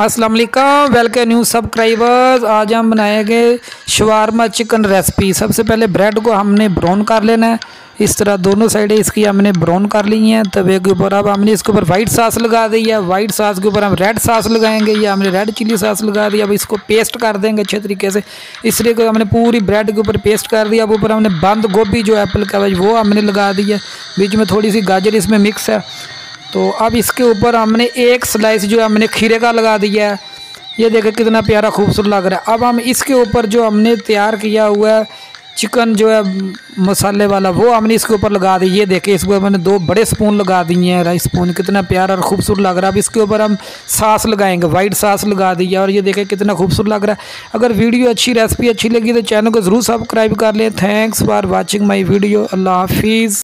वालेकुम welcome new subscribers आज हम बनाएँगे शवारमा चिकन रेसिपी सबसे पहले ब्रेड को हमने ब्राउन कर लेना है। इस तरह दोनों साइडें इसकी हमने ब्राउन कर ली हैं। तवे के ऊपर अब हमने इसके ऊपर वाइट सॉस लगा दी है। वाइट सॉस के ऊपर हम रेड सॉस लगाएँगे। या हमने रेड चिली सॉस लगा दी। अब इसको पेस्ट कर देंगे अच्छे तरीके से। इस तरीके हमने पूरी ब्रेड के ऊपर पेस्ट कर दिया अब ऊपर हमने बंद गोभी जो एप्पल का वो हमने लगा दी है। बीच में थोड़ी सी गाजर इसमें मिक्स है। तो अब इसके ऊपर हमने एक स्लाइस जो हमने खीरे का लगा दिया है। ये देखें कितना प्यारा खूबसूरत लग रहा है। अब हम इसके ऊपर जो हमने तैयार किया हुआ है, चिकन जो है, मसाले वाला, वो हमने इसके ऊपर लगा दी ये देखे इसके ऊपर मैंने दो बड़े स्पून लगा दिए हैं। राइस स्पून कितना प्यारा और खूबसूरत लग रहा है। अब इसके ऊपर हम सास लगाएँगे वाइट सास लगा दी है और ये देखें कितना खूबसूरत लग रहा है। अगर वीडियो अच्छी रेसिपी अच्छी लगी तो चैनल को ज़रूर सब्सक्राइब कर लें। Thanks for watching my video अल्लाह हाफिज़।